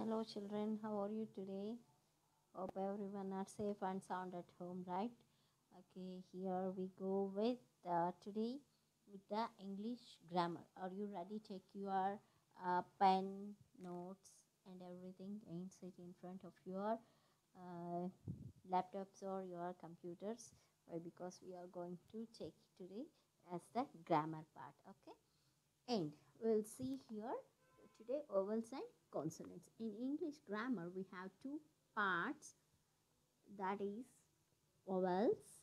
Hello, children. How are you today? Hope everyone are safe and sound at home, right? Okay, here we go with uh, today with the English grammar. Are you ready? Take your uh, pen, notes, and everything and sit in front of your uh, laptops or your computers. Why? Because we are going to take today as the grammar part. Okay, and we'll see here today vowels and consonants. In English grammar, we have two parts that is vowels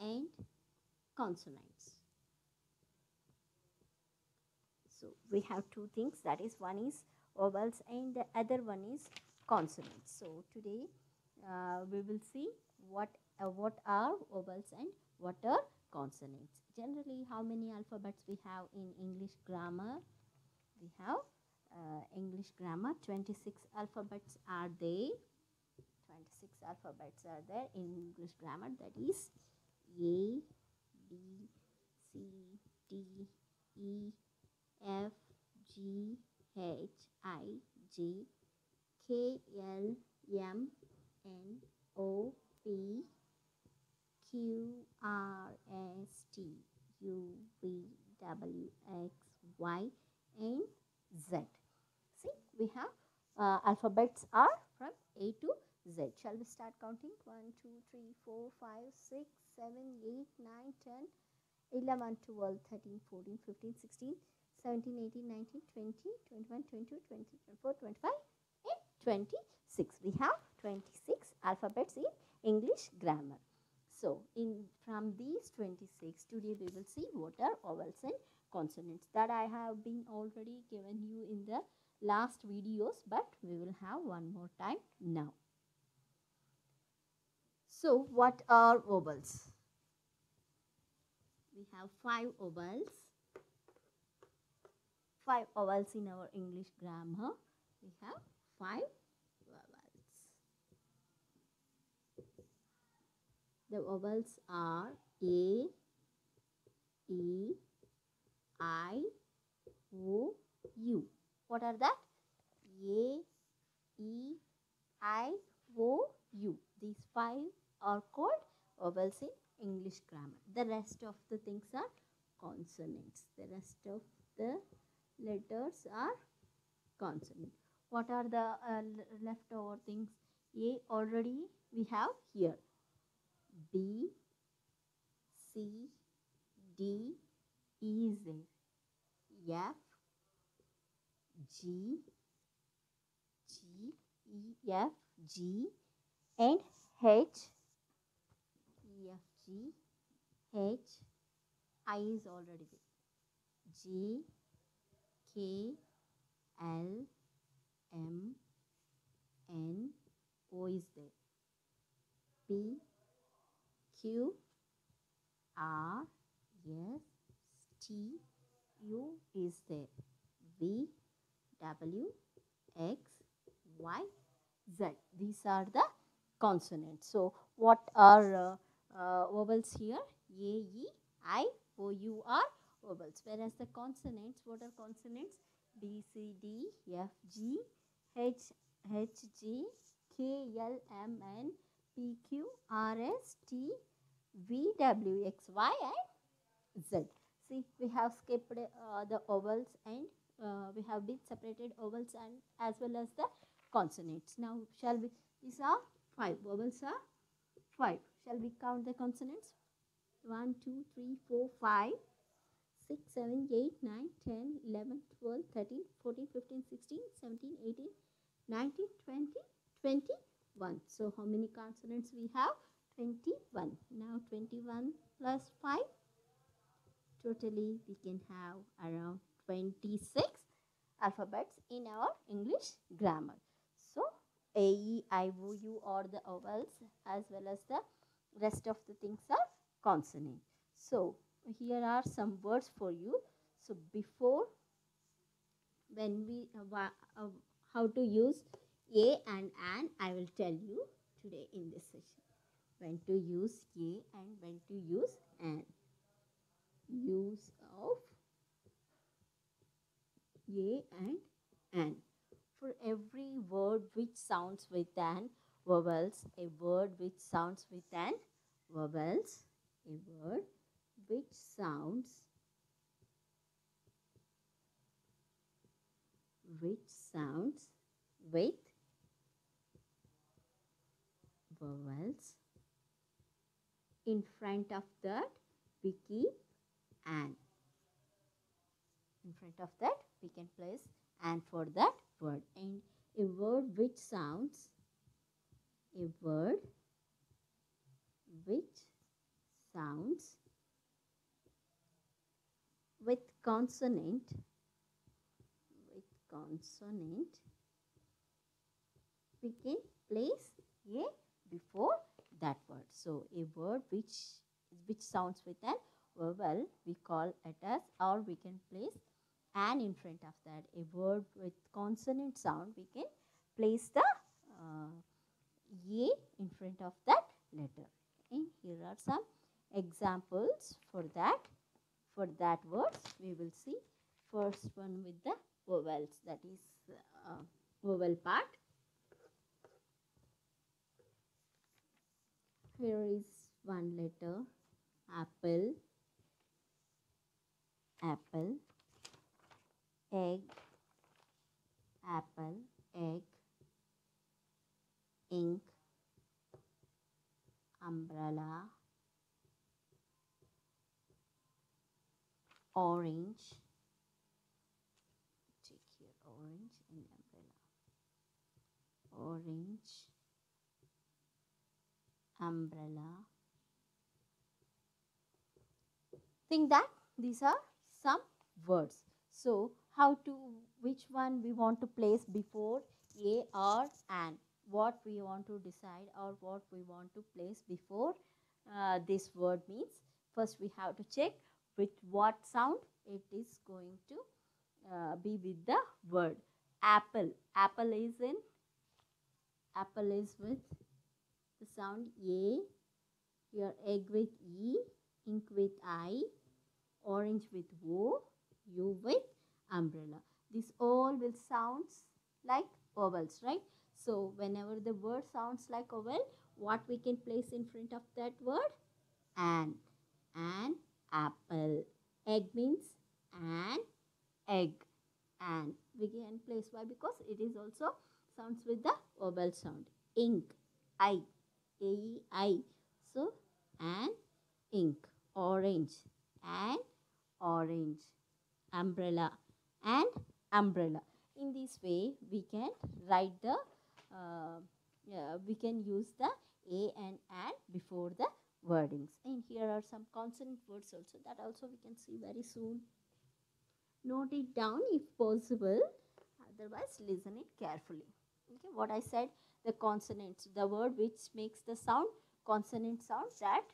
and consonants. So we have two things that is one is vowels and the other one is consonants. So today uh, we will see what uh, what are vowels and what are consonants. Generally, how many alphabets we have in English grammar? We have uh, English grammar. 26 alphabets are there. 26 alphabets are there in English grammar. That is A B C D E F G H I J K L M N O P Q R S T U V W X Y and Z. See, we have uh, alphabets are from A to Z. Shall we start counting? 1, 2, 3, 4, 5, 6, 7, 8, 9, 10, 11, 12, 13, 14, 15, 16, 17, 18, 19, 20, 21, 22, 23, 24, 25 and 26. We have 26 alphabets in English grammar. So, in from these 26, today we will see what are vowels and consonants that I have been already given you in the last videos but we will have one more time now. So what are vowels? We have five vowels. Five vowels in our English grammar. We have five vowels. The vowels are A, E, I, O, U. What are that? A, E, I, O, U. These five are called vowels in English grammar. The rest of the things are consonants. The rest of the letters are consonant. What are the uh, leftover things? A already we have here. B, C, D, E is there. F, G, G, E, F, G, and H, E, F, G, H, I is already there. J, K, L, M, N, O is there. P, Q, R, S, T, U is there. V, W, X, Y, Z. These are the consonants. So, what are uh, uh, vowels here? A, E, I, O, U are vowels. Whereas the consonants, what are consonants? B, C, D, F, G, H, H, G, K, L, M, N, P, Q, R, S, T, V, W, X, Y and Z. See, we have skipped uh, the ovals and uh, we have been separated ovals and as well as the consonants. Now, shall we, these are five, vowels are five. Shall we count the consonants? 1, 2, 3, 4, 5, 6, 7, 8, 9, 10, 11, 12, 13, 14, 15, 16, 17, 18, 19, 20, 21. So, how many consonants we have? 21. Now, 21 plus 5 totally we can have around 26 alphabets in our English grammar. So, A, E, I, O, U are the vowels as well as the rest of the things are consonant. So, here are some words for you. So, before when we uh, uh, how to use A and an I will tell you today in this session. When to use A and when to use an use of a and an. for every word which sounds with an vowels, a word which sounds with an vowels, a word which sounds which sounds with vowels in front of that we keep an in front of that we can place and for that word. And a word which sounds a word which sounds with consonant with consonant. We can place a before that word. So a word which which sounds with an vowel we call it as or we can place and in front of that a word with consonant sound we can place the uh, a in front of that letter. And here are some examples for that. For that words we will see first one with the vowels that is uh, vowel part. Here is one letter apple apple egg apple egg ink umbrella orange. Take here orange and umbrella. Orange umbrella. Think that these are some words so how to which one we want to place before a or an what we want to decide or what we want to place before uh, this word means first we have to check with what sound it is going to uh, be with the word. Apple. Apple is in apple is with the sound a your egg with e ink with i orange with o u with umbrella. This all will sounds like vowels right? So whenever the word sounds like a vowel what we can place in front of that word? An. An apple. Egg means an egg. And we can place why? Because it is also sounds with the vowel sound. Ink. I. A i. So an ink. Orange. And orange umbrella and umbrella. In this way we can write the uh, yeah, we can use the a and an before the wordings. And here are some consonant words also that also we can see very soon. Note it down if possible otherwise listen it carefully. Okay what i said the consonants the word which makes the sound consonant sound that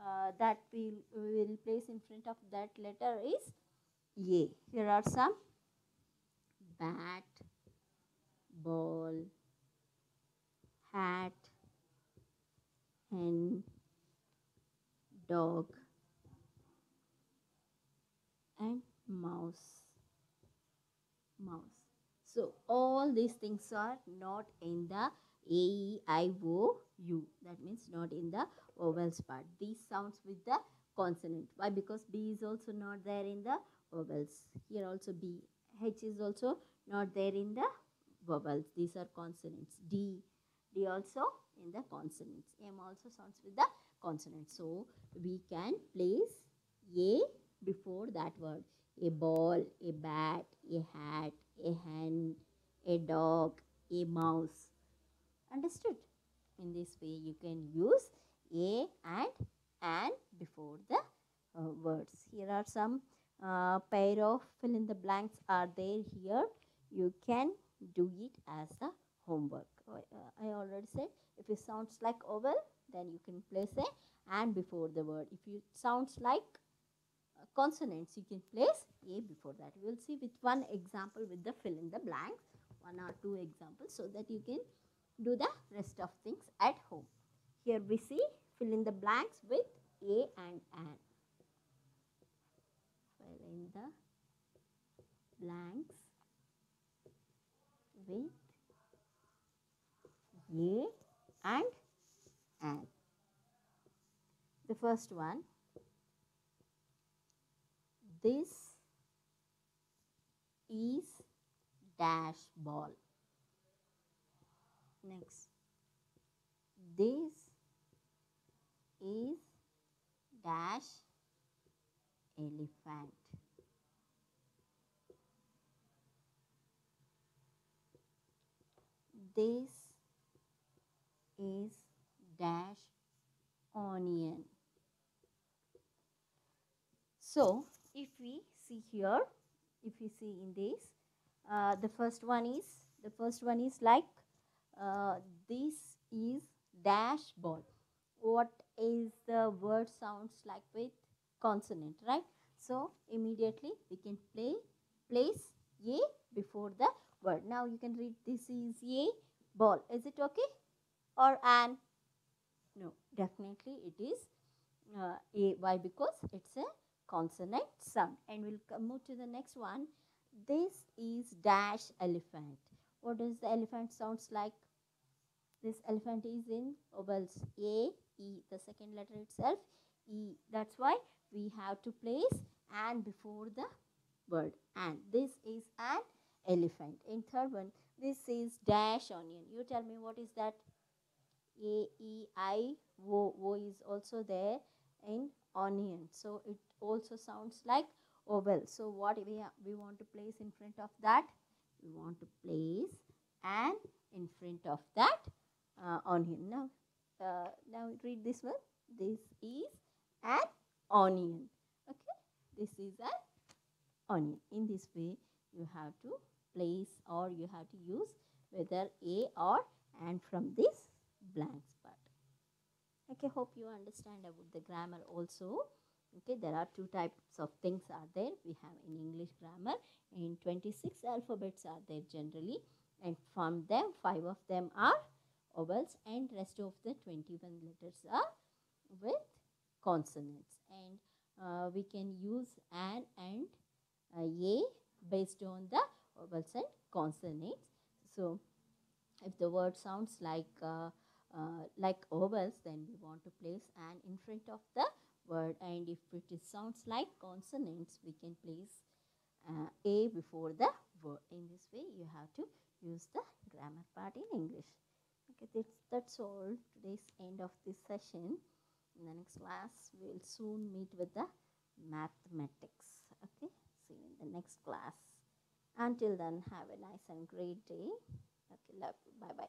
uh, that we will place in front of that letter is a. Here are some. Bat ball hat hen dog and mouse. Mouse. So all these things are not in the a e i o u. That means not in the vowels part. These sounds with the consonant. Why? Because b is also not there in the vowels. Here also b h is also not there in the vowels. These are consonants. D d also in the consonants. M also sounds with the consonant so we can place a before that word. A ball a bat a hat a hen a dog a mouse. Understood? In this way you can use a and and before the uh, words. Here are some uh, pair of fill in the blanks are there here. You can do it as a homework. Uh, i already said if it sounds like oval then you can place a and before the word. If it sounds like consonants you can place a before that. We will see with one example with the fill in the blanks one or two examples so that you can do the rest of things at home. Here we see fill in the blanks with a and an fill in the blanks with A and an. The first one, this is dash ball. Next, this is dash elephant. This is dash onion. So, if we see here, if we see in this, uh, the first one is, the first one is like, uh, this is dash ball. What is the word sounds like with consonant, right? So, immediately we can play, place A before the word. Now, you can read this is A ball. Is it okay? Or an? No, definitely it is uh, A. Why? Because it's a consonant sound. And we'll come move to the next one. This is dash elephant. What does the elephant sounds like? This elephant is in vowels A, E, the second letter itself, E. That's why we have to place and before the word. And this is an elephant. In third one, this is dash onion. You tell me what is that? A, E, I, O. O is also there in onion. So it also sounds like oval. So what we, we want to place in front of that? We want to place and in front of that uh, onion. Now, uh, now read this one. This is an onion. Okay, this is an onion. In this way, you have to place or you have to use whether a or and from this blank spot. Okay, hope you understand about the grammar also. Okay, there are two types of things are there. We have in English grammar and 26 alphabets are there generally and from them five of them are vowels and rest of the 21 letters are with consonants and uh, we can use an and uh, a based on the vowels and consonants. So, if the word sounds like uh, uh, like vowels then we want to place an in front of the word and if it is sounds like consonants we can place uh, a before the word. In this way you have to use the grammar part in English. Okay, that's, that's all today's end of this session. In the next class we will soon meet with the mathematics. Okay, see you in the next class. Until then, have a nice and great day. Okay, love. Bye bye.